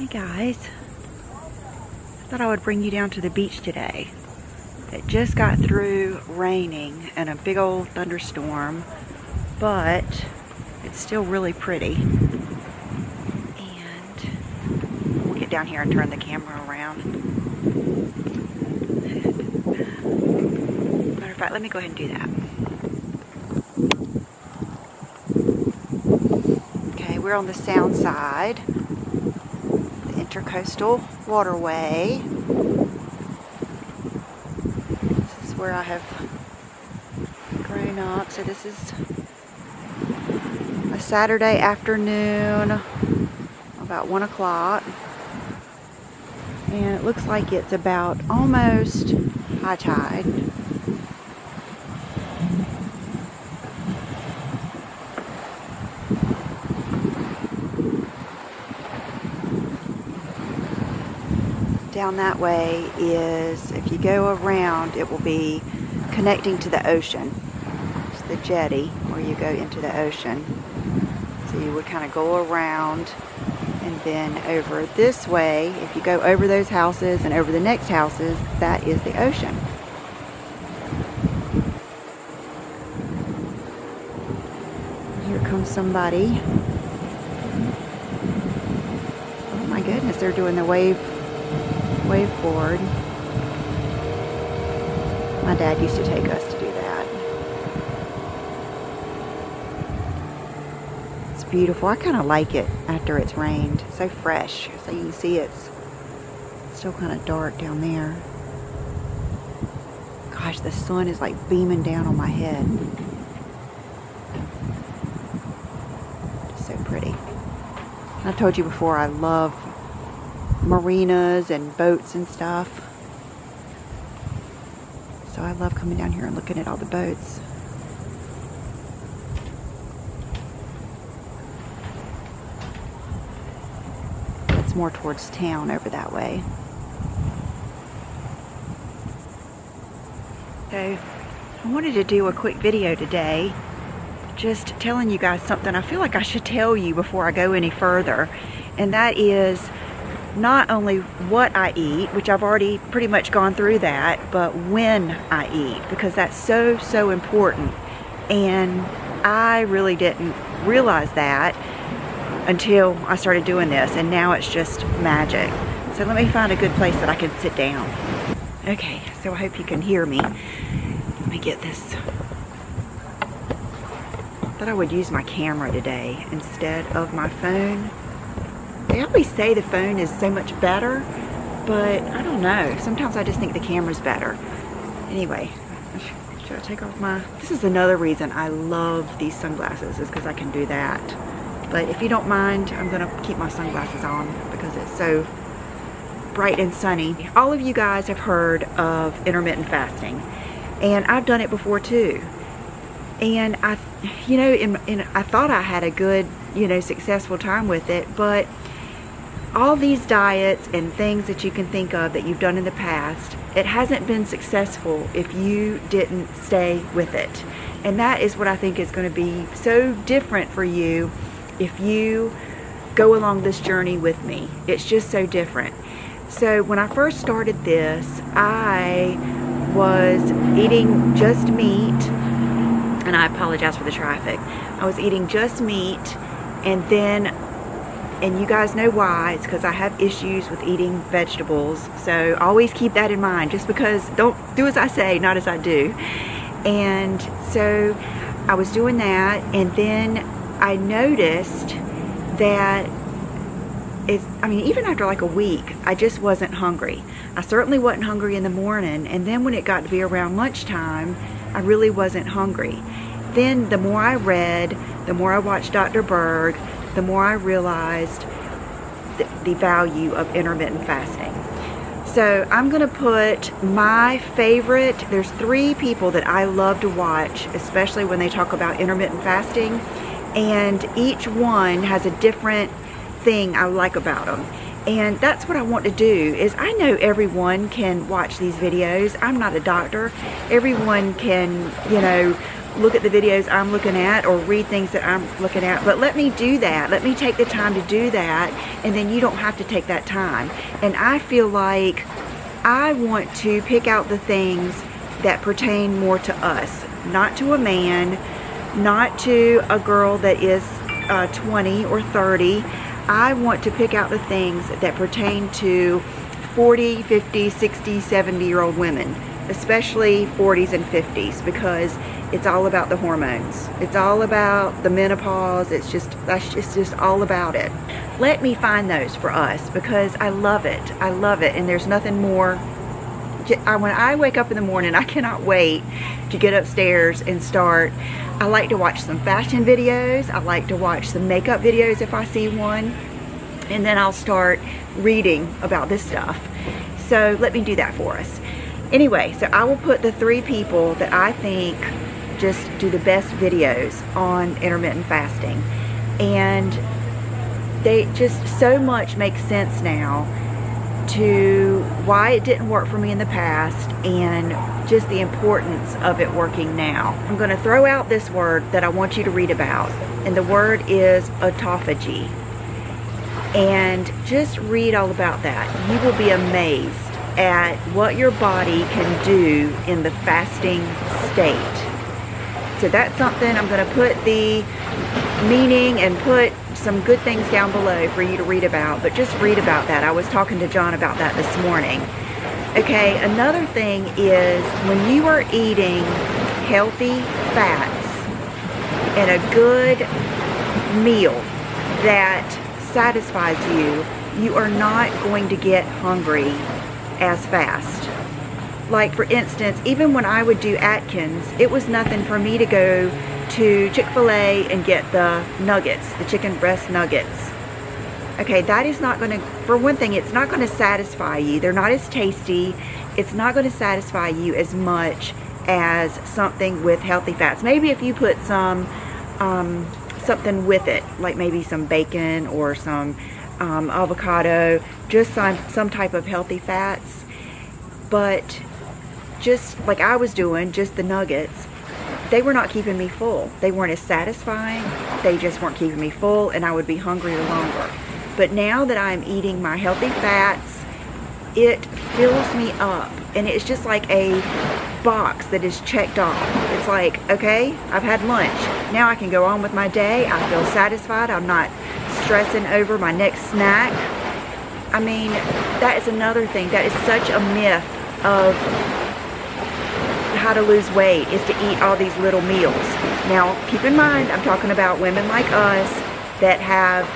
Hey guys, I thought I would bring you down to the beach today. It just got through raining and a big old thunderstorm, but it's still really pretty. And we'll get down here and turn the camera around. Matter of fact, let me go ahead and do that. Okay, we're on the sound side, Intercoastal Waterway. This is where I have grown up. So this is a Saturday afternoon, about one o'clock. And it looks like it's about almost high tide. Down that way is, if you go around, it will be connecting to the ocean. It's the jetty where you go into the ocean. So you would kind of go around and then over this way, if you go over those houses and over the next houses, that is the ocean. Here comes somebody. Oh my goodness, they're doing the wave waveboard. My dad used to take us to do that. It's beautiful. I kind of like it after it's rained. It's so fresh. So you can see it's still kind of dark down there. Gosh, the sun is like beaming down on my head. so pretty. I told you before I love marinas and boats and stuff. So I love coming down here and looking at all the boats. It's more towards town over that way. So I wanted to do a quick video today just telling you guys something I feel like I should tell you before I go any further and that is not only what I eat, which I've already pretty much gone through that, but when I eat, because that's so, so important. And I really didn't realize that until I started doing this, and now it's just magic. So let me find a good place that I can sit down. Okay, so I hope you can hear me. Let me get this. Thought I would use my camera today instead of my phone they always say the phone is so much better, but I don't know. Sometimes I just think the camera's better. Anyway, should I take off my... This is another reason I love these sunglasses is because I can do that. But if you don't mind, I'm going to keep my sunglasses on because it's so bright and sunny. All of you guys have heard of intermittent fasting. And I've done it before too. And I, you know, in, in, I thought I had a good, you know, successful time with it, but all these diets and things that you can think of that you've done in the past, it hasn't been successful if you didn't stay with it. And that is what I think is going to be so different for you if you go along this journey with me. It's just so different. So when I first started this, I was eating just meat, and I apologize for the traffic. I was eating just meat, and then and you guys know why. It's because I have issues with eating vegetables. So always keep that in mind just because don't do as I say not as I do. And so I was doing that and then I noticed that it's I mean even after like a week I just wasn't hungry. I certainly wasn't hungry in the morning and then when it got to be around lunchtime I really wasn't hungry. Then the more I read the more I watched Dr. Berg the more I realized the, the value of intermittent fasting. So I'm going to put my favorite, there's three people that I love to watch, especially when they talk about intermittent fasting. And each one has a different thing I like about them. And that's what I want to do is I know everyone can watch these videos. I'm not a doctor. Everyone can, you know, look at the videos I'm looking at or read things that I'm looking at. But let me do that. Let me take the time to do that. And then you don't have to take that time. And I feel like I want to pick out the things that pertain more to us, not to a man, not to a girl that is uh, 20 or 30. I want to pick out the things that pertain to 40, 50, 60, 70 year old women, especially 40s and 50s, because it's all about the hormones. It's all about the menopause. It's just, that's just, just all about it. Let me find those for us because I love it. I love it. And there's nothing more when I wake up in the morning, I cannot wait to get upstairs and start. I like to watch some fashion videos. I like to watch some makeup videos if I see one. And then I'll start reading about this stuff. So let me do that for us. Anyway, so I will put the three people that I think just do the best videos on intermittent fasting. And they just so much makes sense now to why it didn't work for me in the past and just the importance of it working now. I'm going to throw out this word that I want you to read about, and the word is autophagy. And just read all about that. You will be amazed at what your body can do in the fasting state. So that's something I'm going to put the meaning and put some good things down below for you to read about, but just read about that. I was talking to John about that this morning. Okay, another thing is when you are eating healthy fats and a good meal that satisfies you, you are not going to get hungry as fast. Like for instance, even when I would do Atkins, it was nothing for me to go to Chick-fil-A and get the nuggets, the chicken breast nuggets. Okay, that is not going to, for one thing, it's not going to satisfy you. They're not as tasty. It's not going to satisfy you as much as something with healthy fats. Maybe if you put some, um, something with it, like maybe some bacon or some um, avocado, just some, some type of healthy fats. But just like I was doing, just the nuggets, they were not keeping me full. They weren't as satisfying. They just weren't keeping me full and I would be hungrier longer. But now that I'm eating my healthy fats, it fills me up and it's just like a box that is checked off. It's like, okay, I've had lunch. Now I can go on with my day. I feel satisfied. I'm not stressing over my next snack. I mean, that is another thing. That is such a myth of how to lose weight is to eat all these little meals. Now, keep in mind, I'm talking about women like us that have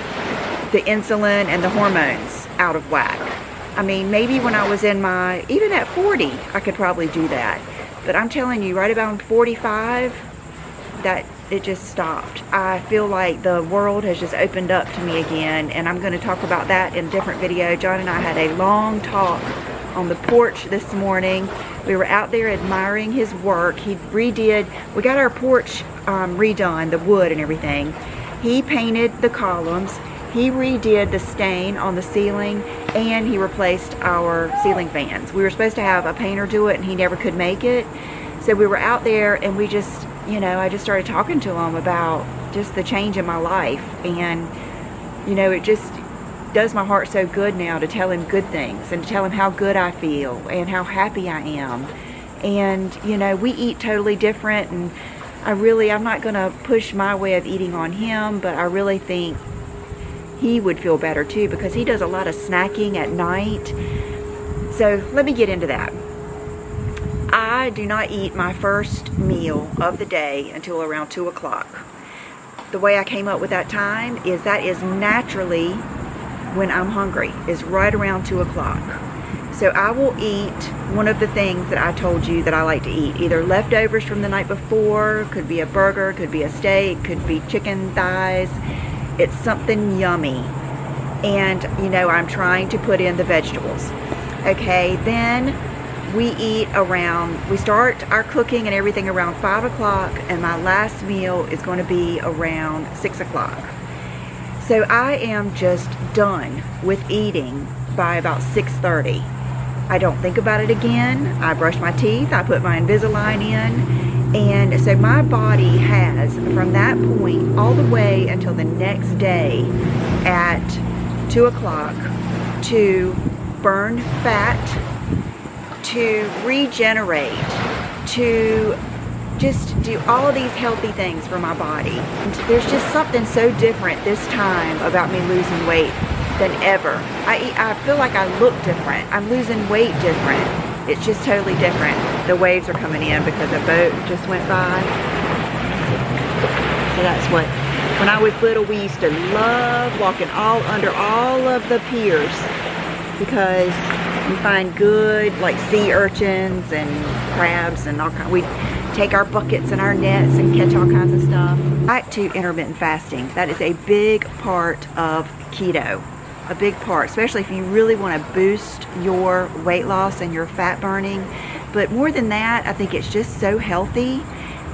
the insulin and the hormones out of whack. I mean, maybe when I was in my, even at 40, I could probably do that. But I'm telling you, right about 45, that it just stopped. I feel like the world has just opened up to me again, and I'm going to talk about that in a different video. John and I had a long talk on the porch this morning. We were out there admiring his work. He redid, we got our porch um, redone, the wood and everything. He painted the columns. He redid the stain on the ceiling and he replaced our ceiling fans. We were supposed to have a painter do it and he never could make it. So we were out there and we just, you know, I just started talking to him about just the change in my life. And, you know, it just, does my heart so good now to tell him good things and to tell him how good I feel and how happy I am. And, you know, we eat totally different and I really, I'm not going to push my way of eating on him, but I really think he would feel better too because he does a lot of snacking at night. So let me get into that. I do not eat my first meal of the day until around 2 o'clock. The way I came up with that time is that is naturally when I'm hungry is right around 2 o'clock. So I will eat one of the things that I told you that I like to eat. Either leftovers from the night before, could be a burger, could be a steak, could be chicken thighs. It's something yummy. And, you know, I'm trying to put in the vegetables. Okay, then we eat around, we start our cooking and everything around 5 o'clock, and my last meal is going to be around 6 o'clock. So I am just done with eating by about 6.30. I don't think about it again. I brush my teeth, I put my Invisalign in, And so my body has, from that point all the way until the next day at 2 o'clock, to burn fat, to regenerate, to just do all these healthy things for my body. And there's just something so different this time about me losing weight than ever. I, eat, I feel like I look different. I'm losing weight different. It's just totally different. The waves are coming in because a boat just went by. So that's what, when I was little, we used to love walking all under all of the piers because you find good like sea urchins and crabs and all kinds. We take our buckets and our nets and catch all kinds of stuff. Back to intermittent fasting. That is a big part of keto. A big part, especially if you really want to boost your weight loss and your fat burning. But more than that, I think it's just so healthy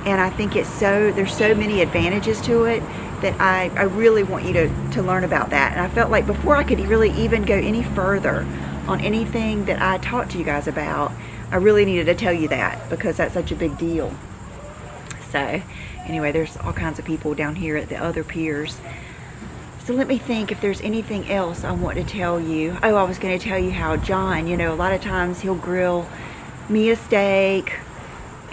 and I think it's so there's so many advantages to it that I, I really want you to, to learn about that. And I felt like before I could really even go any further on anything that I talked to you guys about, I really needed to tell you that because that's such a big deal. So anyway, there's all kinds of people down here at the other piers. So let me think if there's anything else I want to tell you. Oh, I was going to tell you how John, you know, a lot of times he'll grill me a steak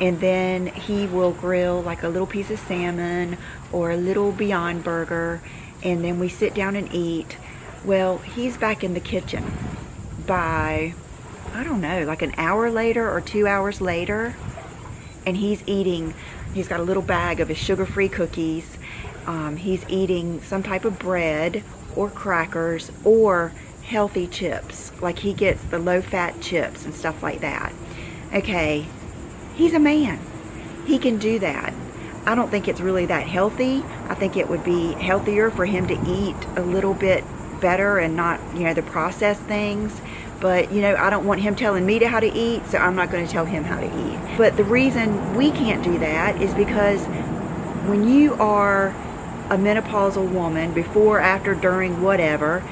and then he will grill like a little piece of salmon or a little Beyond Burger and then we sit down and eat. Well, he's back in the kitchen by, I don't know, like an hour later or two hours later and he's eating, he's got a little bag of his sugar-free cookies. Um, he's eating some type of bread or crackers or healthy chips. Like he gets the low-fat chips and stuff like that. Okay, He's a man. He can do that. I don't think it's really that healthy. I think it would be healthier for him to eat a little bit better and not, you know, the processed things. But, you know, I don't want him telling me to how to eat, so I'm not going to tell him how to eat. But the reason we can't do that is because when you are a menopausal woman, before, after, during, whatever,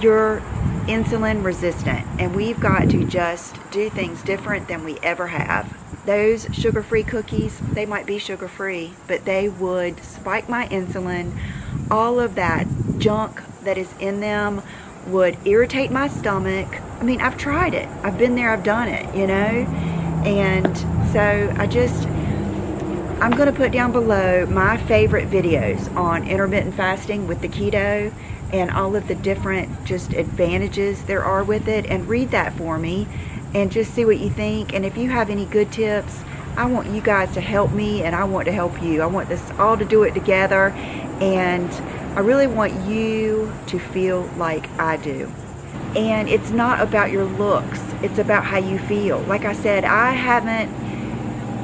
you're insulin resistant. And we've got to just do things different than we ever have those sugar-free cookies, they might be sugar-free, but they would spike my insulin. All of that junk that is in them would irritate my stomach. I mean, I've tried it. I've been there, I've done it, you know? And so I just, I'm gonna put down below my favorite videos on intermittent fasting with the keto and all of the different just advantages there are with it and read that for me and just see what you think. And if you have any good tips, I want you guys to help me and I want to help you. I want this all to do it together and I really want you to feel like I do. And it's not about your looks, it's about how you feel. Like I said, I haven't,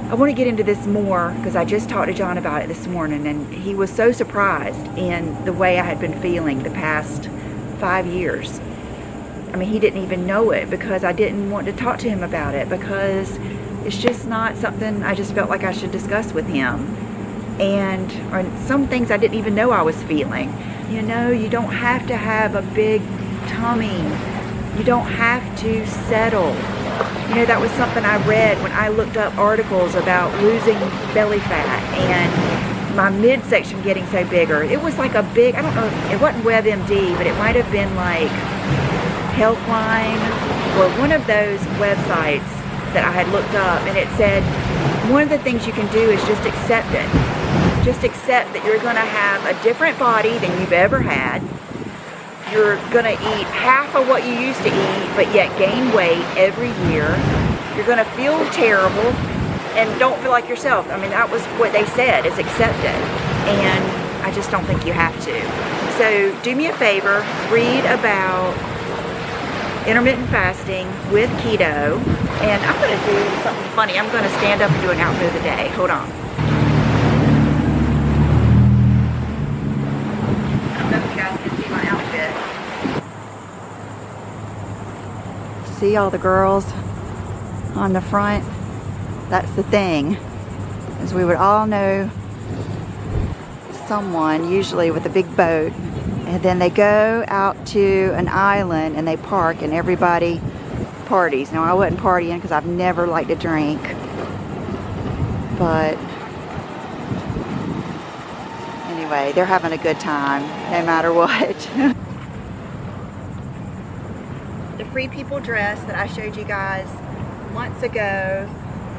I want to get into this more because I just talked to John about it this morning and he was so surprised in the way I had been feeling the past five years. I mean, he didn't even know it because I didn't want to talk to him about it because it's just not something I just felt like I should discuss with him. And or some things I didn't even know I was feeling. You know, you don't have to have a big tummy. You don't have to settle. You know, that was something I read when I looked up articles about losing belly fat and my midsection getting so bigger. It was like a big, I don't know, it wasn't WebMD, but it might have been like Healthline or one of those websites that I had looked up and it said one of the things you can do is just accept it. Just accept that you're going to have a different body than you've ever had. You're going to eat half of what you used to eat but yet gain weight every year. You're going to feel terrible and don't feel like yourself. I mean, that was what they said, is accept it. And I just don't think you have to. So do me a favor, read about intermittent fasting with keto. And I'm going to do something funny. I'm going to stand up and do an outfit of the day. Hold on. I don't know if you guys can see my outfit. See all the girls on the front? That's the thing. As we would all know someone, usually with a big boat, and then they go out to an island and they park and everybody parties. Now I wasn't partying because I've never liked to drink. But anyway, they're having a good time no matter what. Free People dress that I showed you guys months ago,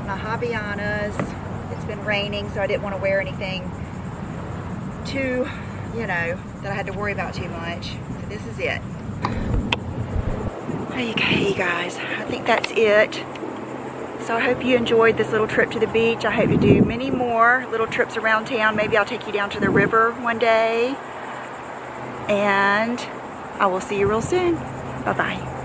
my Havaianas. It's been raining, so I didn't want to wear anything too, you know, that I had to worry about too much. So this is it. Okay, guys, I think that's it. So I hope you enjoyed this little trip to the beach. I hope to do many more little trips around town. Maybe I'll take you down to the river one day. And I will see you real soon. Bye-bye.